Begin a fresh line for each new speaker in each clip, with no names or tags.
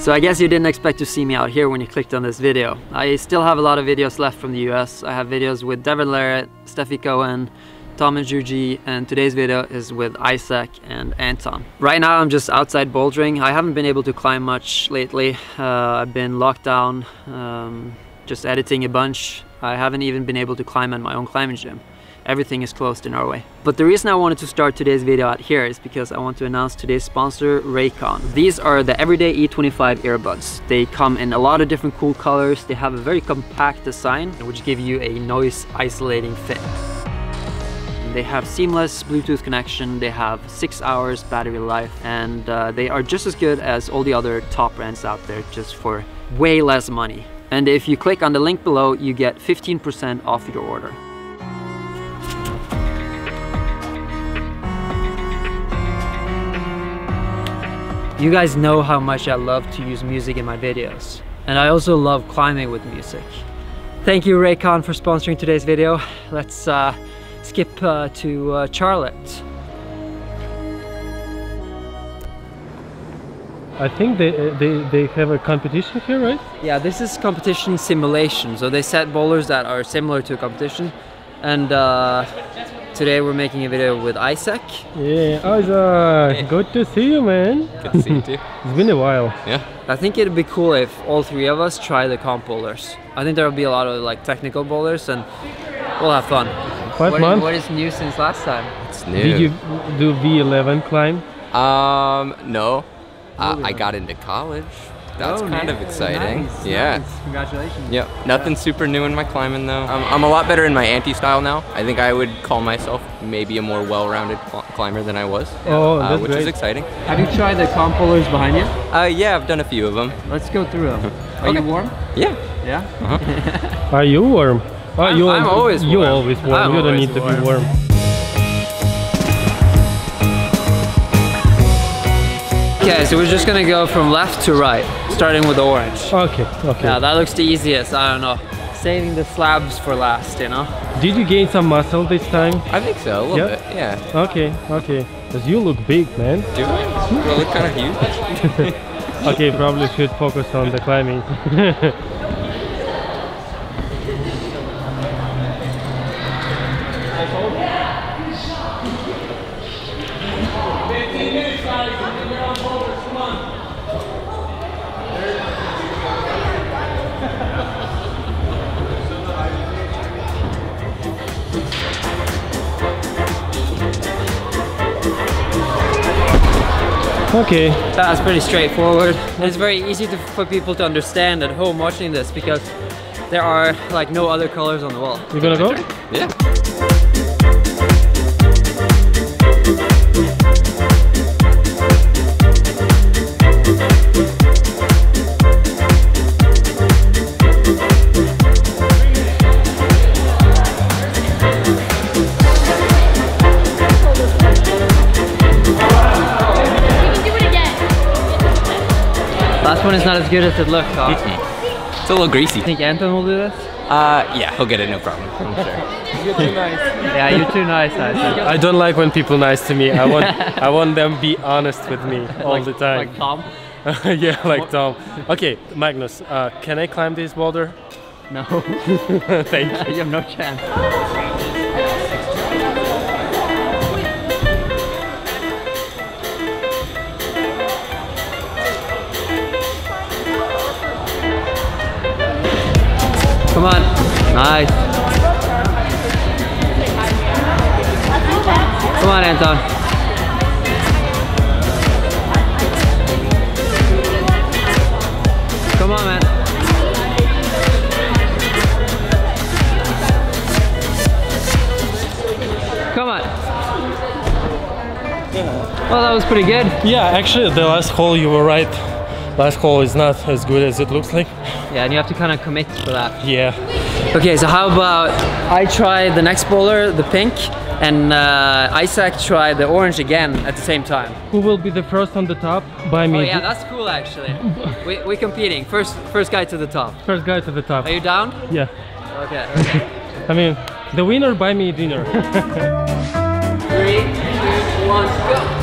So I guess you didn't expect to see me out here when you clicked on this video. I still have a lot of videos left from the US. I have videos with Devon Larratt, Stefi Cohen, Tom and Juji, and today's video is with Isaac and Anton. Right now I'm just outside bouldering. I haven't been able to climb much lately. Uh, I've been locked down, um, just editing a bunch. I haven't even been able to climb at my own climbing gym everything is closed in Norway. But the reason I wanted to start today's video out here is because I want to announce today's sponsor, Raycon. These are the Everyday E25 earbuds. They come in a lot of different cool colors. They have a very compact design, which give you a noise isolating fit. They have seamless Bluetooth connection, they have six hours battery life, and uh, they are just as good as all the other top brands out there, just for way less money. And if you click on the link below, you get 15% off your order. You guys know how much I love to use music in my videos. And I also love climbing with music. Thank you Raycon for sponsoring today's video. Let's uh, skip uh, to uh, Charlotte.
I think they, they, they have a competition here, right?
Yeah, this is competition simulation. So they set boulders that are similar to a competition. And uh, Today we're making a video with Isaac.
Yeah, Isaac, hey. good to see you, man.
Good to see you too.
it's been a while.
Yeah.
I think it'd be cool if all three of us try the comp boulders. I think there'll be a lot of like technical boulders and we'll have fun.
Five
what,
months?
What is new since last time?
It's new.
Did you do V11 climb?
Um, no. Uh, I got into college. That's oh, kind of exciting.
Nice,
yeah.
Nice. Congratulations.
Yep. Nothing super new in my climbing though. Um, I'm a lot better in my anti-style now. I think I would call myself maybe a more well-rounded cl climber than I was.
Oh,
uh, which
great.
is exciting.
Have you tried the comp boulders behind you?
Uh, yeah, I've done a few of them.
Let's go through them. Are okay. you warm?
Yeah.
Yeah.
Uh -huh.
Are you warm?
Oh, I'm, you I'm always warm.
You always warm.
I'm
you don't need warm. to be warm. Okay, so we're just gonna go from left to right, starting with the orange. Okay, okay.
Yeah, that looks the easiest, I don't know. Saving the slabs for last, you know?
Did you gain some muscle this time?
I think so, a little yeah? bit, yeah.
Okay, okay. Because you look big, man.
Do I? Do I look kind of huge?
okay, probably should focus on the climbing. Okay.
That's pretty straightforward. It's very easy to, for people to understand at home watching this because there are like no other colors on the wall.
You gonna go?
Yeah.
Last one is not as good as it looks, huh?
it's a little greasy.
Think Anton will do this?
Uh, yeah, he'll get it, no problem. I'm sure.
you're too nice. Yeah, you're too nice. I,
I don't like when people nice to me. I want, I want them be honest with me all
like,
the time.
Like Tom.
yeah, like what? Tom. Okay, Magnus, uh, can I climb this boulder?
No.
Thank you.
you have no chance. Come on. Nice. Come on, Anton. Come on, man. Come on. Well, that was pretty good.
Yeah, actually, the last hole you were right. Last hole is not as good as it looks like.
Yeah, and you have to kind of commit for that.
Yeah.
Okay, so how about I try the next boulder, the pink, and uh, Isaac try the orange again at the same time.
Who will be the first on the top? By me.
Oh yeah, that's cool actually. we, we're competing. First, first guy to the top.
First guy to the top.
Are you down?
Yeah.
Okay. okay.
I mean, the winner buy me dinner.
one, go!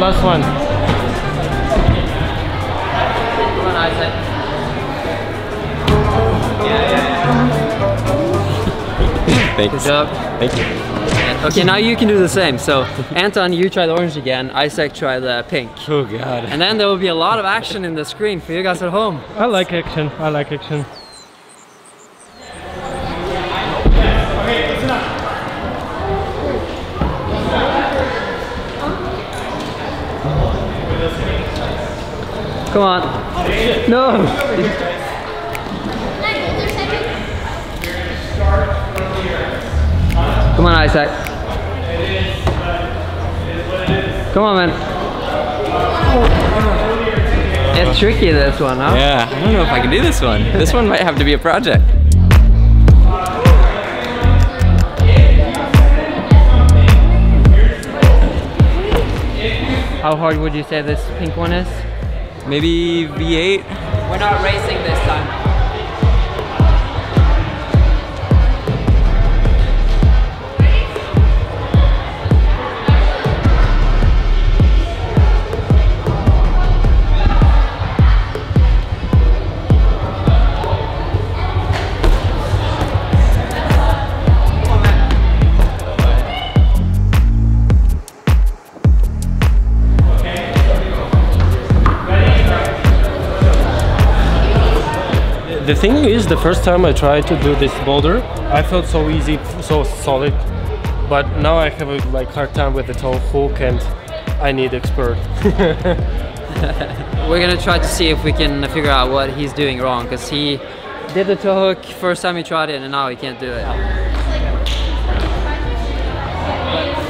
Last one.
Come on, Isaac.
Thanks.
Good job.
Thank you.
Okay, now you can do the same. So, Anton, you try the orange again. Isaac, try the pink.
Oh god.
And then there will be a lot of action in the screen for you guys at home.
I like action. I like action.
Come on. No. Come on, Isaac. Come on, man. It's tricky, this one, huh?
Yeah, I don't know if I can do this one. This one might have to be a project.
How hard would you say this pink one is?
Maybe V8?
We're not racing this time.
The thing is, the first time I tried to do this boulder, I felt so easy, so solid. But now I have a like hard time with the toe hook, and I need expert.
We're gonna try to see if we can figure out what he's doing wrong because he did the toe hook first time he tried it and now he can't do it.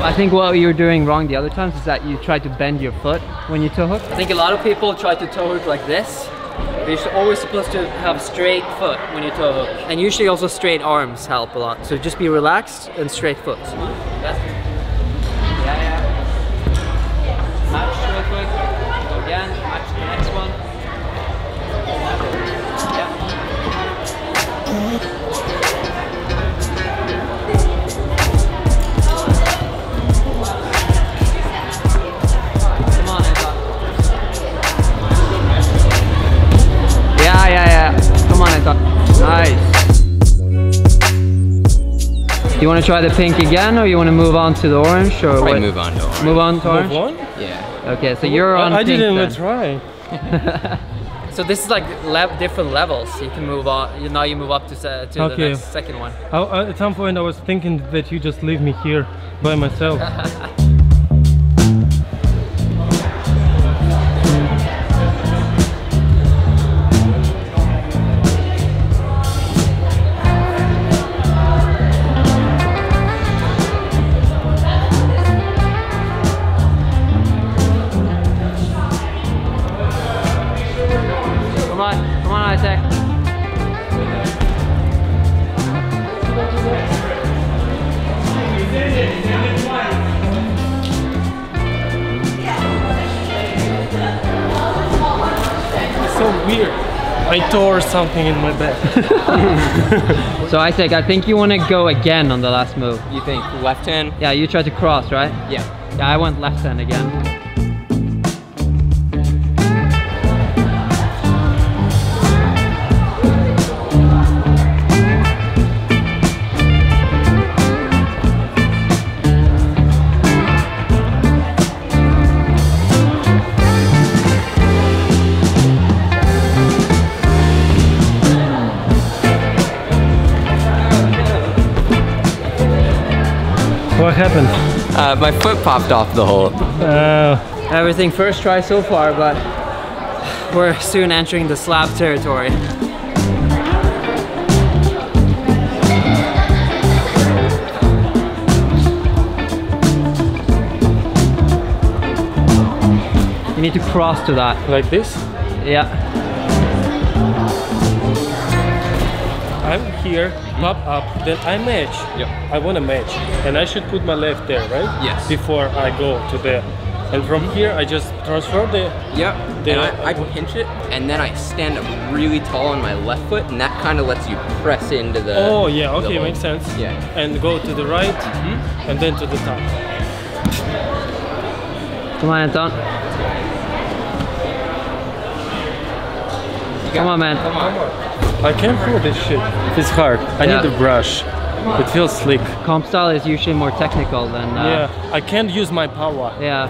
I think what you were doing wrong the other times is that you tried to bend your foot when you toe hook. I think a lot of people try to toe hook like this. You're always supposed to have straight foot when you toe hook. And usually also straight arms help a lot. So just be relaxed and straight foot. That's You want to try the pink again, or you want to move on to the orange, or
Probably
what?
move on to orange.
Move on to orange.
Move on?
Yeah.
Okay, so you're on.
I
pink
didn't
then.
even try.
So this is like lev- different levels. You can move on. You, now you move up to se- to the next second one.
I, I- at some point, I was thinking that you just leave me here by myself. something in my back.
So Isaac, I think you want to go again on the last move.
You think left hand?
Yeah, you tried to cross, right?
Yeah.
Yeah, I went left hand again.
Happened?
Uh, my foot popped off the hole.
Uh,
Everything first try so far, but we're soon entering the slab territory. You need to cross to that.
like this?
Yeah.
I'm here, mm-hmm. pop up, then I match.
Yep.
I want to match, and I should put my left there, right?
Yes.
Before I go to there, and from mm-hmm. here I just transfer the.
Yep.
The-
and I, I pinch it, and then I stand up really tall on my left foot, and that kind of lets you press into the.
Oh yeah, okay, makes sense.
Yeah.
And go to the right, mm-hmm. and then to the top.
Come on, Anton. Come on, man.
Come on.
I can't do this shit. It's hard. I
Yeah.
need a brush. It feels slick.
Comp style is usually more technical than. Uh,
yeah, I can't use my power.
Yeah.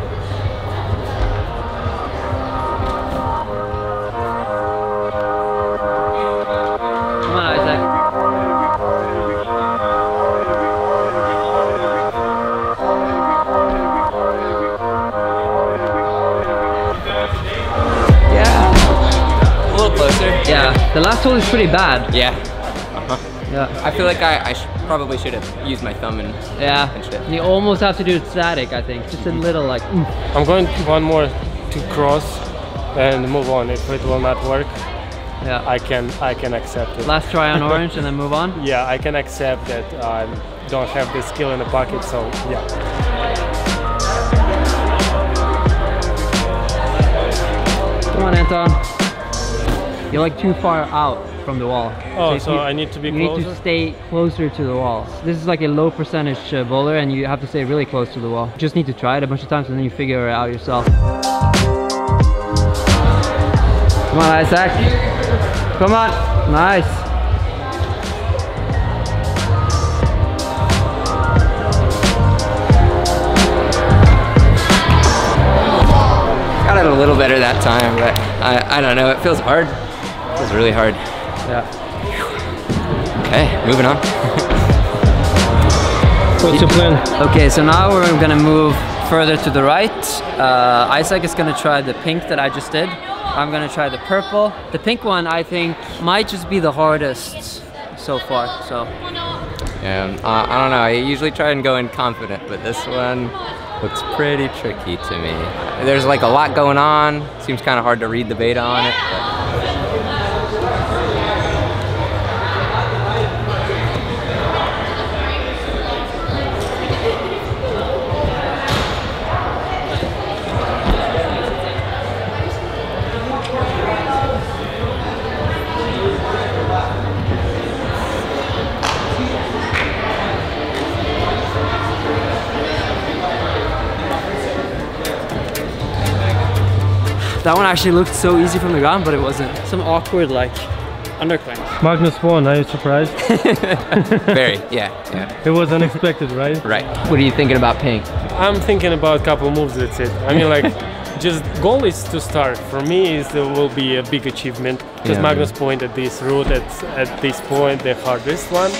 Yeah,
the last hole is pretty bad.
Yeah.
Yeah.
I feel like I, I sh probably should have used my thumb and
Yeah.
pinched it.
You almost have to do it static, I think. Just a little like. mm.
I'm going one more to cross and move on. If it will not work,
Yeah.
I can I can accept it.
Last try on orange and then move on.
Yeah, I can accept that I don't have the skill in the pocket, so yeah.
Come on, Anton. You're like too far out from the wall.
Oh,
if
so
you-
I need to be
You need to stay closer to the wall. This is like a low percentage uh, boulder and you have to stay really close to the wall. You Just need to try it a bunch of times and then you figure it out yourself. Come on, Isaac. Come on. Nice.
Got it a little better that time, but I, I don't know. It feels hard. It feels really hard.
Yeah.
Okay, moving on.
What's your plan?
Okay, so now we're gonna move further to the right. Uh, Isaac is gonna try the pink that I just did. I'm gonna try the purple. The pink one I think might just be the hardest so far. So
Yeah, uh, I don't know. I usually try and go in confident, but this one looks pretty tricky to me. There's like a lot going on. Seems kind of hard to read the beta on it. But
that one actually looked so easy from the ground, but it wasn't. Some awkward like undercling.
Magnus won, are you surprised?
very, yeah, yeah.
it was unexpected, right?
Right. What are you thinking about pink?
I'm thinking about a couple moves, that's it. I mean like just goal is to start. For me is it will be a big achievement. Because
Yeah.
Magnus point at this route at, at this point the hardest one.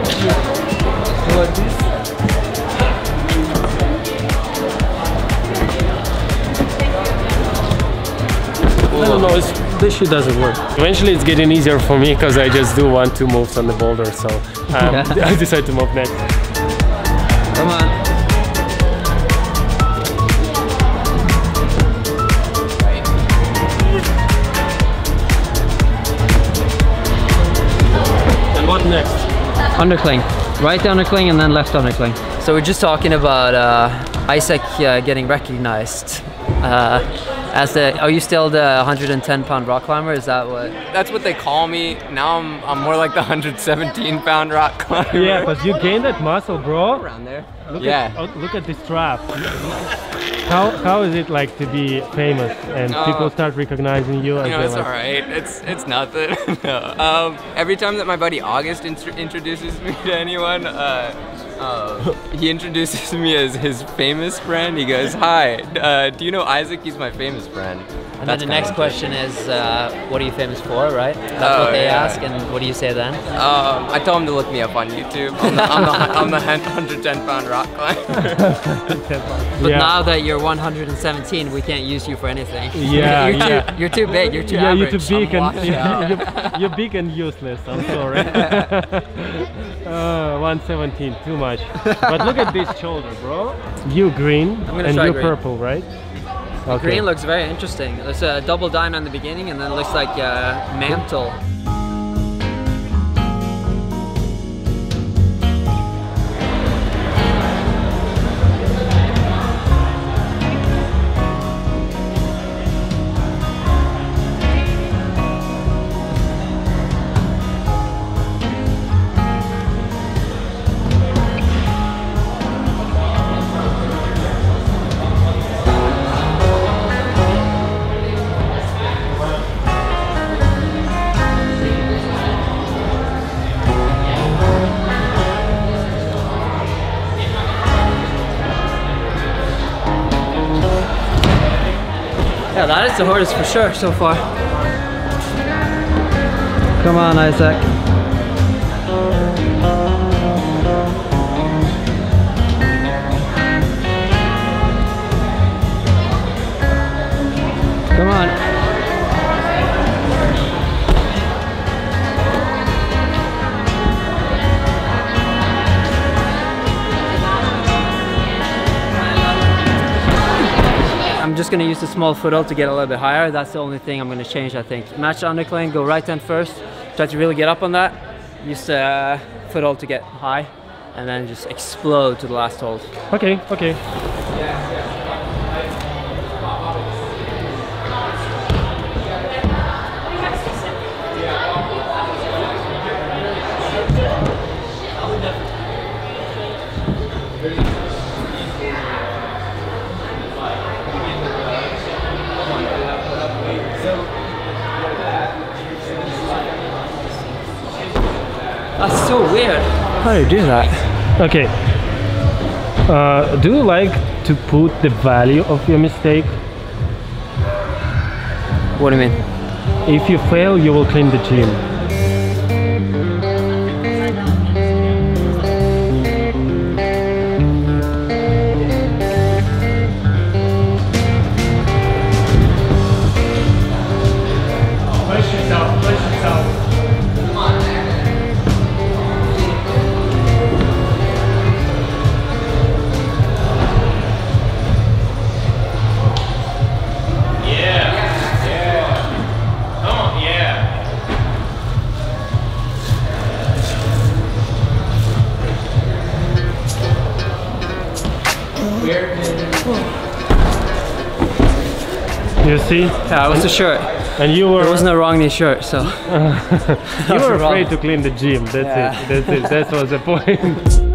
Anton.
I don't know, it's, this shit doesn't work. Eventually it's getting easier for me because I just do one, two moves on the boulder, so um, I decide to move next.
Undercling. Right undercling and then left undercling. So we're just talking about uh, Isaac uh, getting recognized. Uh, as the, are you still the 110 pound rock climber? Is that what?
That's what they call me. Now I'm, I'm more like the 117 pound rock climber.
Yeah, because you gained that muscle, bro.
Around there.
Look
yeah.
At, oh, look at this strap. How, how is it like to be famous and
Uh,
people start recognizing you?
You know, it's
like,
all right. It's it's nothing. no. Um, every time that my buddy August intro introduces me to anyone, uh, he introduces me as his famous friend. He goes, "Hi, uh, do you know Isaac? He's my famous friend."
And
That's
then the next question is, uh, what are you famous for, right? That's
Oh,
what they
yeah.
ask, and what do you say then?
Um, I told him to look me up on YouTube. I'm the, I'm the, I'm the 110 pound rock climber.
But
yeah.
now that you're 117, we can't use you for anything.
Yeah,
you're,
yeah.
Too, you're too big. You're too
yeah,
average.
you're too big
I'm
and
washed
you're, you're big and useless. I'm sorry. uh, 117, too much. But look at this shoulder, bro. You green and you
green.
purple, right? Okay.
Green looks very interesting. There's a double diamond in the beginning, and then it looks like a mantle. Yeah, that is the hardest for sure so far. Come on, Isaac. Come on. I'm just gonna use the small foothold to get a little bit higher. That's the only thing I'm gonna change, I think. Match undercling, go right hand first. Try to really get up on that. Use the uh, foothold to get high, and then just explode to the last hold.
Okay, okay.
That's so weird. How do you do that?
Okay. Uh, do you like to put the value of your mistake?
What do you mean?
If you fail, you will clean the gym. You see?
Yeah, it was the shirt.
And you were
It wasn't a wrong knee shirt, so.
you were
wrong.
afraid to clean the gym. That's
Yeah.
it. That's it. That was the point.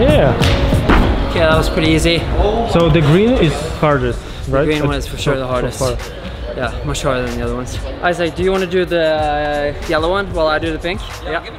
yeah.
Okay, that was pretty easy.
So the green is hardest, right?
green one is for sure
so-
the hardest.
far.
Yeah, much harder than the other ones. Isaac, do you want to do the uh, yellow one while I do the pink? Yeah. Okay,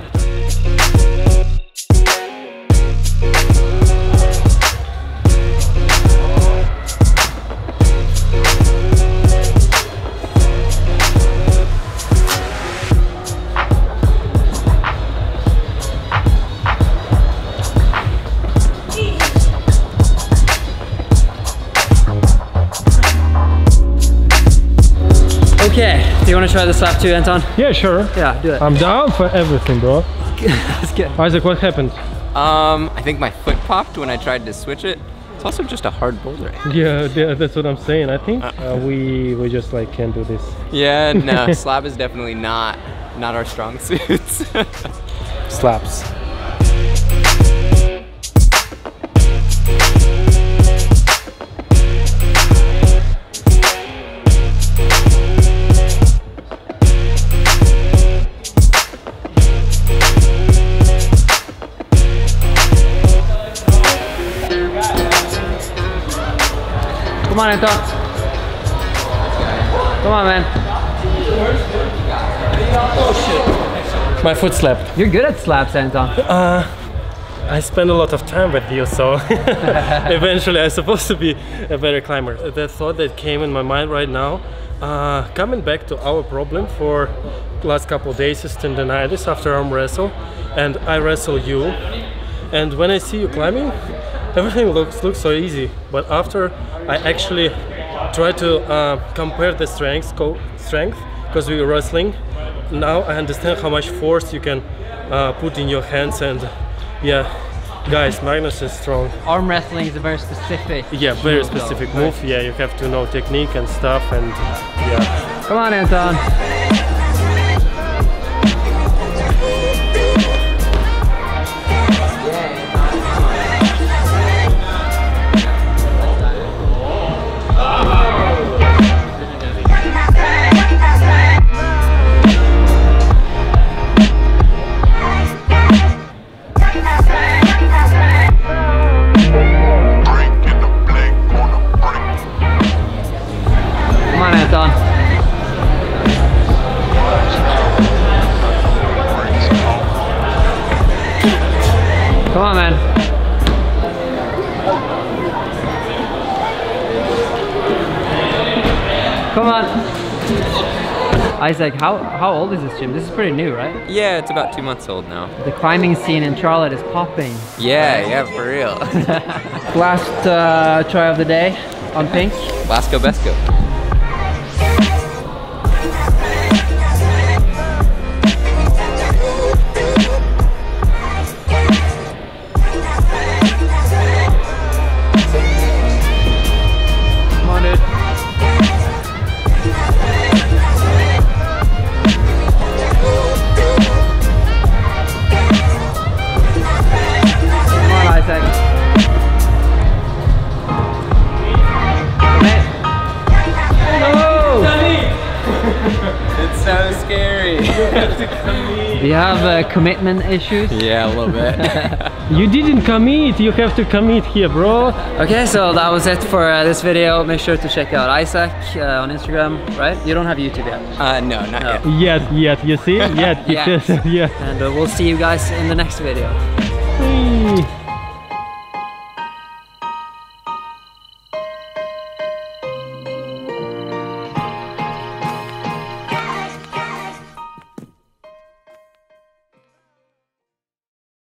want to try the slap too, Anton?
Yeah, sure.
Yeah, do it.
I'm down for everything, bro.
Let's get.
Isaac, what happened?
Um, I think my foot popped when I tried to switch it. It's also just a hard boulder.
Yeah, yeah, that's what I'm saying. I think uh, we we just like can't do this.
Yeah, no, slab is definitely not not our strong suits.
Slaps.
Come on, Anton. Come on, man.
My foot slapped.
You're good at slaps, Anton.
I spend a lot of time with you, so eventually I'm supposed to be a better climber. The thought that came in my mind right now, uh, coming back to our problem for last couple days is tendonitis after arm wrestle, and I wrestle you, and when I see you climbing, everything looks looks so easy. But after I actually try to uh, compare the strengths, co- strength, because we were wrestling, now I understand how much force you can uh, put in your hands and yeah, guys, Magnus is strong.
Arm wrestling is a very specific.
Yeah, very specific move. Yeah, you have to know technique and stuff, and yeah.
Come on, Anton. Come on. Isaac, how, how old is this gym? This is pretty new, right?
Yeah, it's about two months old now.
The climbing scene in Charlotte is popping.
Yeah, yeah, for real.
Last uh, try of the day on pink.
Lasco Besco.
You have uh, commitment issues?
yeah, a little bit.
You didn't commit. You have to commit here, bro.
Okay, so that was it for uh, this video. Make sure to check out Isaac uh, on Instagram, right? You don't have YouTube yet.
uh, no, not yet.
Yet, yet. You see? Yet.
Yeah.
yeah.
And uh, we'll see you guys in the next video.
Whee.